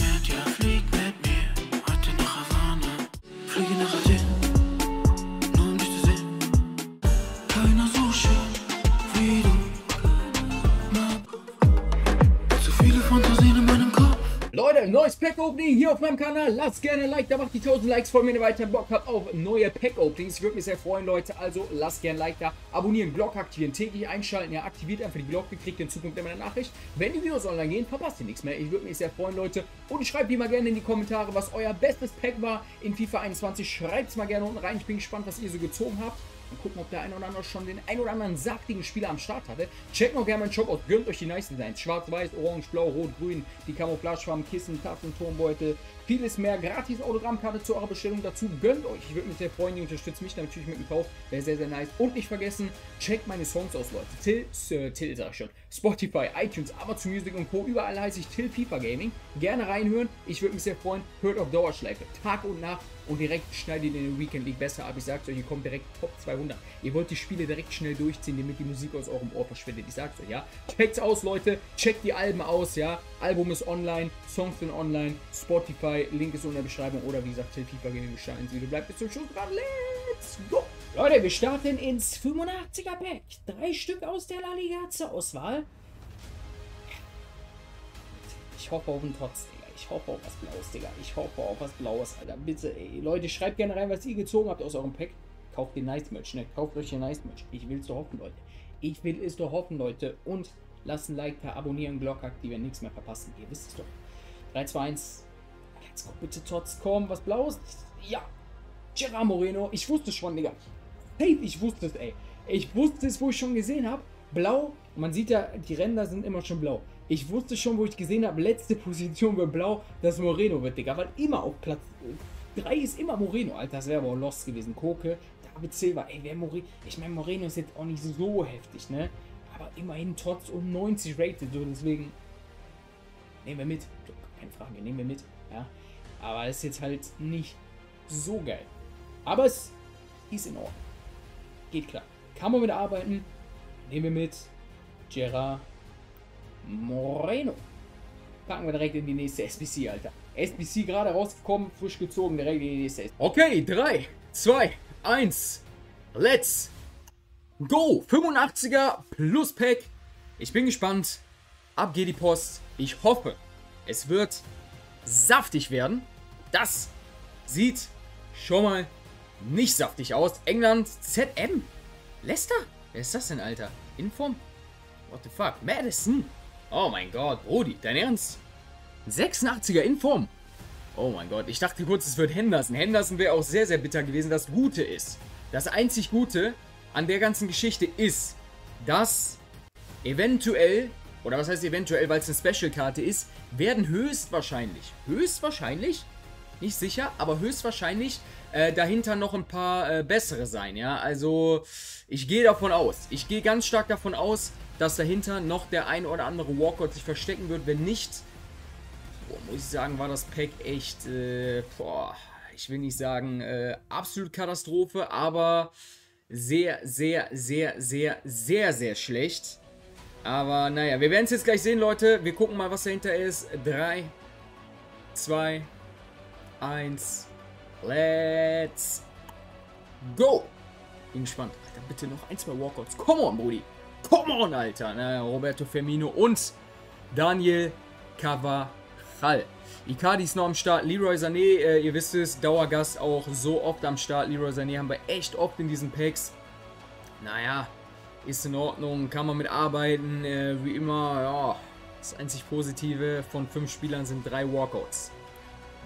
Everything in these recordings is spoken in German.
Heute mit, ja, Leute, neues Pack-Opening hier auf meinem Kanal. Lasst gerne ein Like da, macht die 1000 Likes voll, wenn ihr weiter Bock habt auf neue Pack-Openings. Ich würde mich sehr freuen, Leute. Also lasst gerne ein Like da, abonnieren, Glocke aktivieren, täglich einschalten. Ja, aktiviert einfach die Glocke, kriegt in Zukunft immer eine Nachricht. Wenn die Videos online gehen, verpasst ihr nichts mehr. Ich würde mich sehr freuen, Leute. Und schreibt mir mal gerne in die Kommentare, was euer bestes Pack war in FIFA 21. Schreibt es mal gerne unten rein. Ich bin gespannt, was ihr so gezogen habt. Und gucken, ob der ein oder andere schon den ein oder anderen saftigen Spieler am Start hatte. Checkt noch gerne meinen Shop aus. Gönnt euch die nice Designs. Schwarz, Weiß, Orange, Blau, Rot, Grün. Die Camouflagefarben, Kissen, Tassen, Turmbeutel. Vieles mehr. Gratis Autogrammkarte zu eurer Bestellung dazu. Gönnt euch. Ich würde mich sehr freuen. Ihr unterstützt mich natürlich mit dem Kauf. Wäre sehr, sehr nice. Und nicht vergessen, checkt meine Songs aus, Leute. Till, Sir, Till sag ich schon. Spotify, iTunes, Amazon Music und Co. Überall heiße ich Till FIFA Gaming. Gerne reinhören. Ich würde mich sehr freuen. Hört auf Dauerschleife. Tag und Nacht. Und direkt schneidet ihr den Weekend League besser ab. Ich sag's euch, ihr kommt direkt Top 200. Ihr wollt die Spiele direkt schnell durchziehen, damit die Musik aus eurem Ohr verschwindet. Ich sag's euch, ja. Checkt's aus, Leute. Checkt die Alben aus, ja. Album ist online, Songs sind online, Spotify, Link ist in der Beschreibung oder wie gesagt, FIFA Gaming starten ins Video. Bleibt bis zum Schluss dran. Let's go! Leute, wir starten ins 85er Pack. Drei Stück aus der La Liga zur Auswahl. Ich hoffe auf einen Trotz, Digga. Ich hoffe auf was Blaues, Digga. Ich hoffe auf was Blaues, Alter. Bitte, ey. Leute, schreibt gerne rein, was ihr gezogen habt aus eurem Pack. Kauft den Nice Merch, ne? Kauft euch den Nice Merch. Ich will es doch hoffen, Leute. Ich will es doch hoffen, Leute. Und lasst ein Like da, abonnieren, Glocke aktivieren, nichts mehr verpassen. Ihr wisst es doch. 3, 2, 1. Jetzt kommt bitte Tots, komm, was Blaues. Ja. Gerard Moreno. Ich wusste schon, Digga. Hey, ich wusste es, ey. Ich wusste es, wo ich schon gesehen habe. Blau. Man sieht ja, die Ränder sind immer schon blau. Ich wusste schon, wo ich gesehen habe, letzte Position wird blau, dass Moreno wird, Digga. Weil immer auf Platz 3 ist immer Moreno, Alter. Das wäre aber auch lost gewesen. Koke, David Silva, ey, wer Moreno. Ich meine, Moreno ist jetzt auch nicht so heftig, ne? Aber immerhin trotz um 90 rated, so deswegen. Nehmen wir mit. Keine Frage, nehmen wir mit, ja. Aber es ist jetzt halt nicht so geil. Aber es ist in Ordnung. Geht klar. Kann man mit arbeiten. Nehmen wir mit. Gerard Moreno. Packen wir direkt in die nächste SBC, Alter. SBC gerade rausgekommen, frisch gezogen, direkt in die nächste. Okay, 3, 2, 1. Let's go. 85er Plus Pack. Ich bin gespannt. Ab geht die Post. Ich hoffe, es wird saftig werden. Das sieht schon mal nicht saftig aus. England ZM. Leicester? Wer ist das denn, Alter? Inform? What the fuck? Madison? Oh mein Gott, Brody, dein Ernst? 86er Inform. Oh mein Gott, ich dachte kurz, es wird Henderson. Henderson wäre auch sehr, sehr bitter gewesen. Das Gute ist, das einzig Gute an der ganzen Geschichte ist, dass eventuell, oder was heißt eventuell, weil es eine Special-Karte ist, werden höchstwahrscheinlich, höchstwahrscheinlich, nicht sicher, aber höchstwahrscheinlich äh, dahinter noch ein paar äh, bessere sein, ja. Also, ich gehe davon aus, ich gehe ganz stark davon aus, dass dahinter noch der ein oder andere Walkout sich verstecken wird. Wenn nicht, boah, muss ich sagen, war das Pack echt, äh, boah, ich will nicht sagen, äh, absolut Katastrophe, aber sehr, sehr, sehr, sehr, sehr, sehr schlecht. Aber naja, wir werden es jetzt gleich sehen, Leute. Wir gucken mal, was dahinter ist. 3, 2, 1, let's go. Bin gespannt. Alter, bitte noch ein, zwei Walkouts. Come on, Brudi. Come on, Alter. Na, Roberto Firmino und Daniel Cavajal. Icardi ist noch am Start. Leroy Sané, äh, ihr wisst es, Dauergast auch so oft am Start. Leroy Sané haben wir echt oft in diesen Packs. Naja, ist in Ordnung, kann man mitarbeiten. Äh, wie immer, ja, das einzig Positive von fünf Spielern sind drei Walkouts.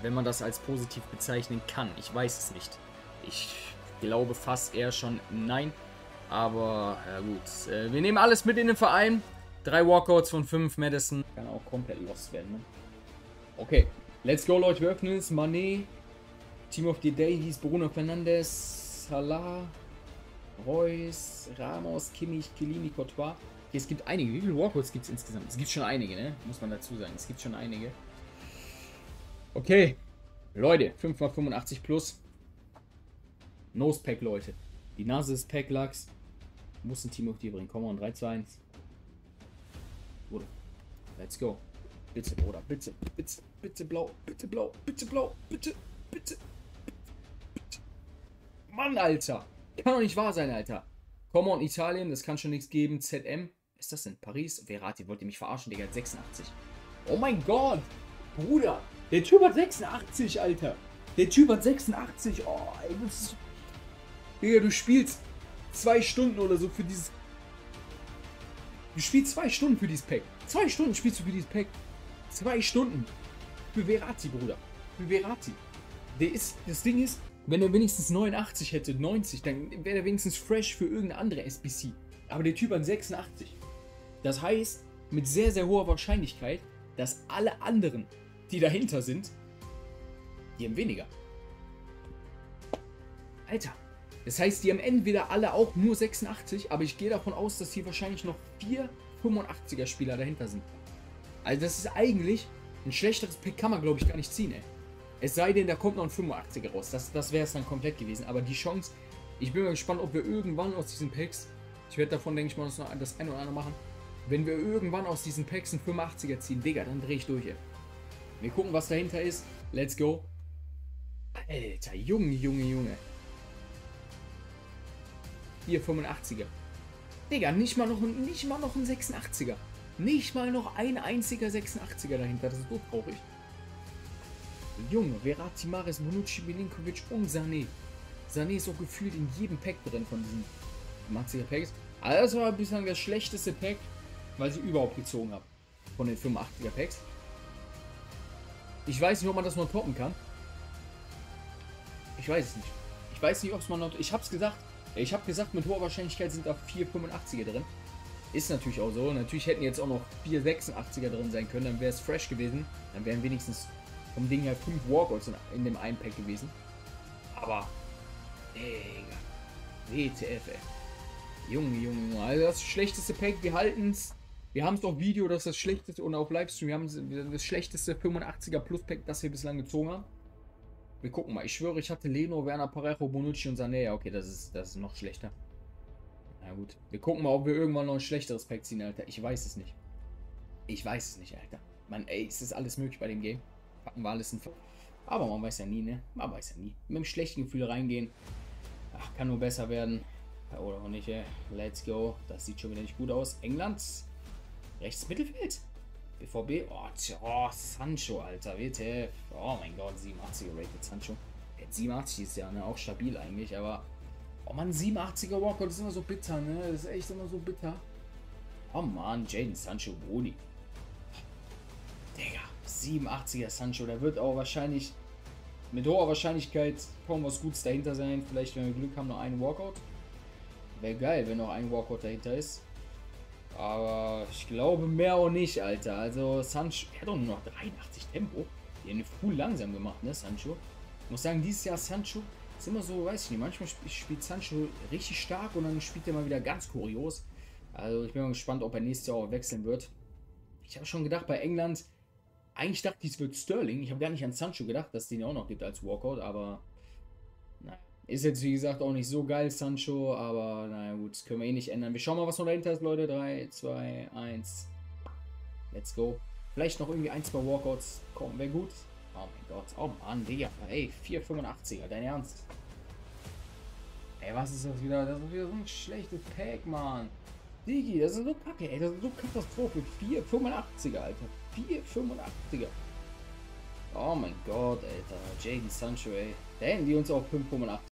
Wenn man das als positiv bezeichnen kann. Ich weiß es nicht. Ich glaube fast eher schon nein. Aber, ja gut. Äh, wir nehmen alles mit in den Verein. Drei Walkouts von fünf Madison. Kann auch komplett lost werden, ne? Okay, let's go, Leute. Wir öffnen es. Mané, Team of the Day hieß Bruno Fernandes, Salah, Reus, Ramos, Kimmich, Kilini, Courtois. Okay, es gibt einige. Wie viele Walkouts gibt es insgesamt? Es gibt schon einige, ne? Muss man dazu sagen. Es gibt schon einige. Okay, Leute, 5x85 plus. Nose Pack, Leute. Die Nase ist Pack Lachs. Muss ein Team of the bringen. Komm on, 3, 2, 1. Wurde. Let's go. Bitte, Bruder, bitte, bitte, bitte blau, bitte blau, bitte blau, bitte, bitte, bitte. Mann, Alter. Kann doch nicht wahr sein, Alter. Come on, Italien, das kann schon nichts geben. ZM. Ist das in Paris? Verratti, wollt ihr mich verarschen, Digga? 86. Oh mein Gott. Bruder, der Typ hat 86, Alter. Der Typ hat 86. Oh, ey, das ist... Digga, du spielst zwei Stunden oder so für dieses... Du spielst zwei Stunden für dieses Pack. Zwei Stunden spielst du für dieses Pack. Zwei Stunden. Für Verratti, Bruder. Für Verratti. Der ist, das Ding ist, wenn er wenigstens 89 hätte, 90, dann wäre er wenigstens fresh für irgendeine andere SBC. Aber der Typ hat 86. Das heißt, mit sehr, sehr hoher Wahrscheinlichkeit, dass alle anderen, die dahinter sind, die haben weniger. Alter. Das heißt, die haben entweder alle auch nur 86, aber ich gehe davon aus, dass hier wahrscheinlich noch vier 85er Spieler dahinter sind. Also das ist eigentlich ein schlechteres Pick kann man glaube ich gar nicht ziehen, ey. Es sei denn, da kommt noch ein 85er raus. Das, das wäre es dann komplett gewesen. Aber die Chance, ich bin mal gespannt, ob wir irgendwann aus diesen Packs, ich werde davon, denke ich mal, das eine oder andere machen, wenn wir irgendwann aus diesen Packs einen 85er ziehen, Digga, dann drehe ich durch, ey. Wir gucken, was dahinter ist. Let's go. Alter, Junge, Junge, Junge. Hier, 85er. Digga, nicht mal noch, nicht mal noch ein 86er. Nicht mal noch ein einziger 86er dahinter. Das ist so traurig. Junge, Verratti, Mares, Bonucci, Milinkovic und Sané. Sané ist auch gefühlt in jedem Pack drin von diesen 85er Packs. Also war bislang das schlechteste Pack, was ich überhaupt gezogen habe. Von den 85er Packs. Ich weiß nicht, ob man das noch toppen kann. Ich weiß es nicht. Ich weiß nicht, ob es man noch... Ich hab's gesagt. Ich habe gesagt, mit hoher Wahrscheinlichkeit sind da 4 85er drin. Ist natürlich auch so. Natürlich hätten jetzt auch noch 4 86er drin sein können. Dann wäre es fresh gewesen. Dann wären wenigstens vom Ding her 5 Walkouts in, in dem einen Pack gewesen. Aber, Digga. WTF, ey. Junge, Junge, Junge. Also das schlechteste Pack. Wir halten es. Wir haben es auf Video, das ist das schlechteste und auf Livestream. Wir haben das schlechteste 85er Plus Pack, das wir bislang gezogen haben. Wir gucken mal. Ich schwöre, ich hatte Leno, Werner Parejo, Bonucci und Sané. Okay, das ist, das ist noch schlechter. Na gut. Wir gucken mal, ob wir irgendwann noch ein schlechteres Pack ziehen, Alter. Ich weiß es nicht. Ich weiß es nicht, Alter. Man, ey, es ist alles möglich bei dem Game. Packen wir alles in. Aber man weiß ja nie, ne? Man weiß ja nie. Mit einem schlechten Gefühl reingehen. Ach, kann nur besser werden. Oder auch nicht, ey. Let's go. Das sieht schon wieder nicht gut aus. England. Rechts Mittelfeld. BVB. Oh, tja, oh, Sancho, Alter. WTF. Oh mein Gott, 87er Rated Sancho. Der 87 ist ja ne, auch stabil eigentlich, aber. Oh man, 87er Walkout ist immer so bitter, ne? Das ist echt immer so bitter. Oh man, Jaden Sancho Bruni. Digga, 87er Sancho. Der wird auch wahrscheinlich mit hoher Wahrscheinlichkeit kaum was Gutes dahinter sein. Vielleicht, wenn wir Glück haben, noch einen Walkout. Wäre geil, wenn noch ein Walkout dahinter ist. Aber ich glaube mehr auch nicht, Alter. Also Sancho, er hat doch nur noch 83 Tempo. Die haben full langsam gemacht, ne, Sancho. Ich muss sagen, dieses Jahr Sancho ist immer so, weiß ich nicht, manchmal spielt Sancho richtig stark und dann spielt er mal wieder ganz kurios. Also ich bin mal gespannt, ob er nächstes Jahr auch wechseln wird. Ich habe schon gedacht, bei England, eigentlich dachte ich, es wird Sterling. Ich habe gar nicht an Sancho gedacht, dass es den auch noch gibt als Walkout, aber naja. Ist jetzt wie gesagt auch nicht so geil, Sancho, aber naja gut, können wir eh nicht ändern. Wir schauen mal, was noch dahinter ist, Leute. 3, 2, 1. Let's go. Vielleicht noch irgendwie ein, zwei Walkouts kommen, wäre gut. Oh mein Gott. Oh Mann, Digga. Ey, 485er, dein Ernst? Ey, was ist das wieder? Das ist wieder so ein schlechtes Pack, Mann. Digi, das ist so kacke, ey. Das ist so Katastrophe. 485er, Alter. 485er. Oh mein Gott, Alter. Jaden Sancho, ey. Da hätten die uns auch 585